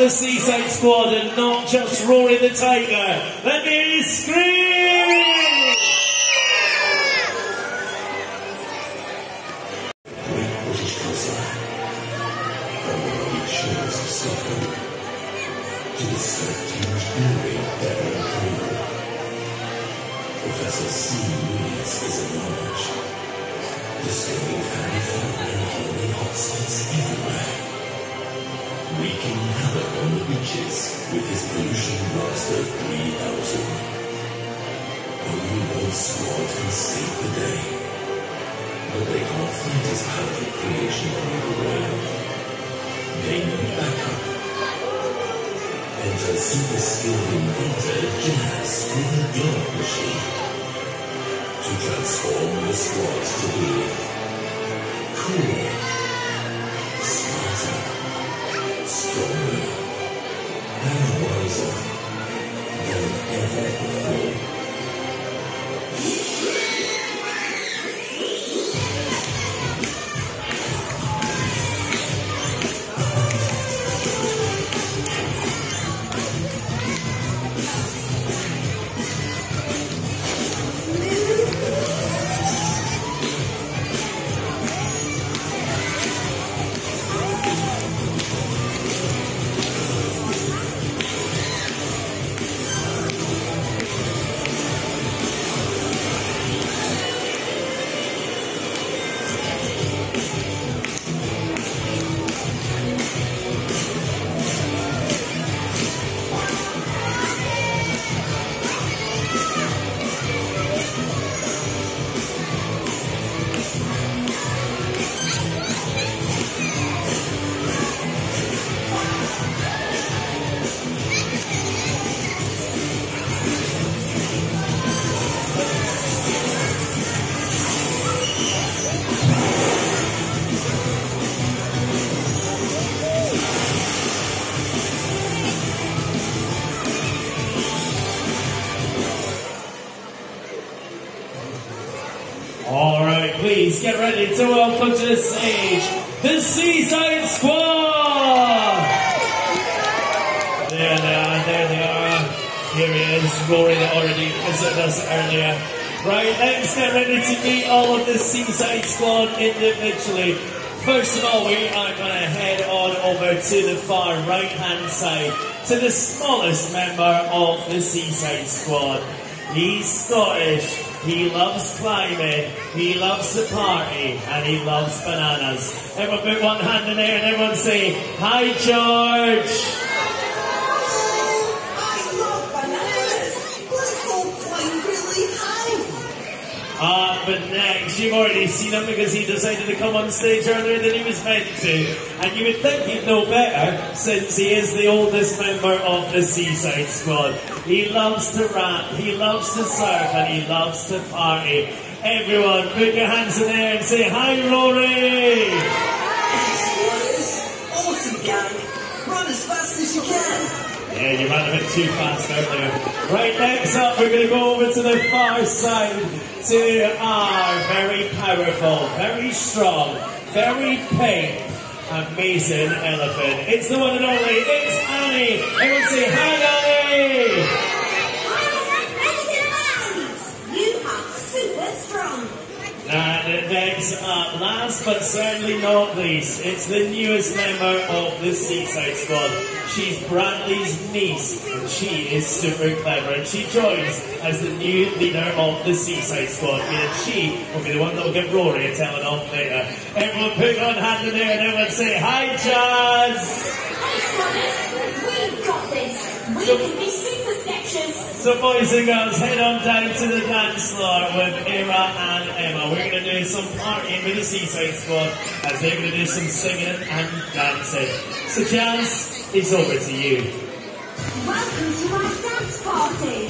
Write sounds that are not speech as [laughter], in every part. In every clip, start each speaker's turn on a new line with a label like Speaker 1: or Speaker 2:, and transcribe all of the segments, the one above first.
Speaker 1: the Seaside Squad and not just Rory the Tiger, let me you scream!
Speaker 2: Professor C. Leeds is a knowledge. Distilling fun and holy hot spots everywhere. Wreaking havoc on the beaches with his pollution blast of 3000. Only one squad can save the day. But they can't find his powerful creation on the ground. They need backup. Enter super skilled inventor Jaz with a dog machine to transform the squad to be
Speaker 1: please get ready to welcome to the stage the Seaside Squad. There they are, there they are. Here he is, Rory that already visited us earlier. Right, let's get ready to meet all of the Seaside Squad individually. First of all, we are going to head on over to the far right hand side to the smallest member of the Seaside Squad. He's Scottish, he loves climbing, he loves the party, and he loves bananas. Everyone put one hand in the air and everyone say, Hi George! Uh, but next, you've already seen him because he decided to come on stage earlier than he was meant to. And you would think he'd know better since he is the oldest member of the Seaside Squad. He loves to rap, he loves to surf, and he loves to party. Everyone, put your hands in the air and say, Hi Rory!
Speaker 3: Awesome, gang. Run as fast as you can.
Speaker 1: Yeah, you ran a bit too fast out there. Right, next up, we're going to go over to the far side to our very powerful, very strong, very pink, amazing elephant. It's the one and only, it's Annie. Everyone say hi, Annie! And next up, uh, last but certainly not least, it's the newest member of the Seaside Squad. She's Bradley's niece, and she is super clever, and she joins as the new leader of the Seaside Squad, meaning she will be the one that will give Rory a telling off later. Everyone put one hand in there and everyone say, Hi, Jaz!
Speaker 4: Hey, We've got this. We can be super sketchers.
Speaker 1: So boys and girls, head on down to the dance floor with Ira and Emma. We're going to do some partying with the Seaside Squad as they're going to do some singing and dancing. So Jaz, it's over to you.
Speaker 4: Welcome to our dance party.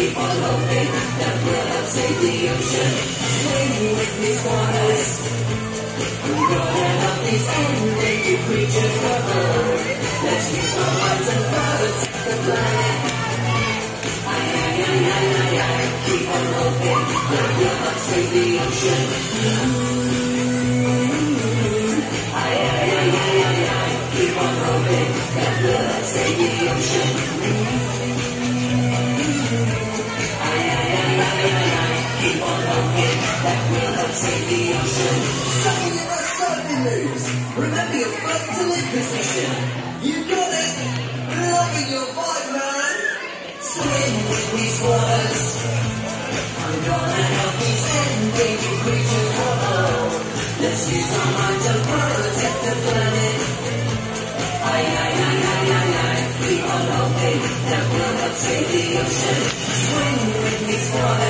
Speaker 3: people hoping that we'll save the ocean. Swim with these waters. Gonna help these endangered creatures recover. Let's use our minds and protect the planet. Ay, ay, ay, ay, ay, ay. Keep on hoping that we'll save the ocean. Ay, ay, ay, ay, ay, ay. Keep on hoping that we'll save the ocean. take the ocean. Something like suddenly moves. Remember your float to lead position. You got it. Loving your vibe, man. Swim with these waters. I'm gonna help these endangered creatures. Whoa. Let's use our minds to protect the planet. Aye, aye, aye, aye, aye, aye. We all hoping that we'll take the ocean. Swim with these waters.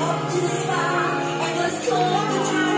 Speaker 4: up to the sky and let's go.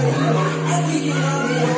Speaker 3: Thank you.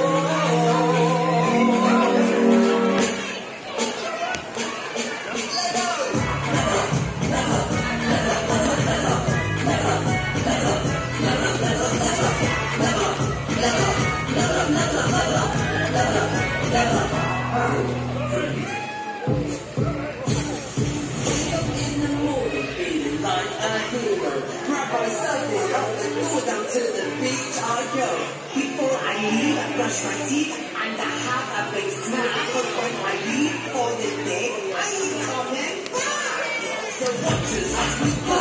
Speaker 3: Bye.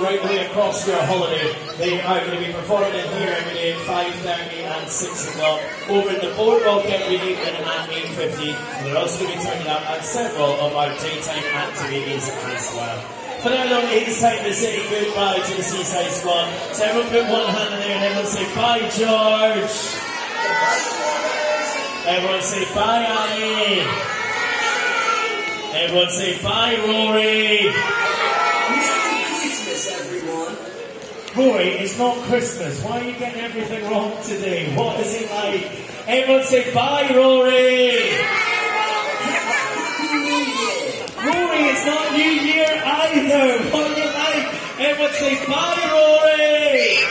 Speaker 1: Squad right the way across your holiday. They are going to be performing in here every day at 5.30 and 6 o'clock. Over in the boardwalk every evening at 8.50. And They're also going to be turning up at several of our daytime activities as well. For now is time to say goodbye to the Seaside Squad. So everyone put one hand in there and everyone say bye George. Everyone say bye Annie. Everyone say bye, Rory. Rory, it's not Christmas. Why are you getting everything wrong today? What is it like? Everyone say bye, Rory. [laughs] Rory, it's not New Year either. What is it like? Everyone say bye, Rory!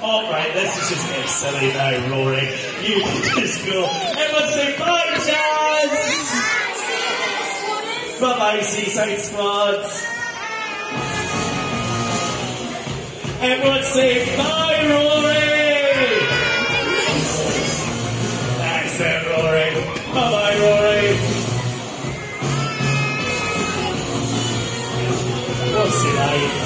Speaker 1: All right, this is just getting silly now, Rory. You can [laughs] just go. Everyone say bye, Jaz! Bye bye, Seaside Squad. Everyone say bye, Rory! That's it, Rory. Bye bye, Rory. What's it like?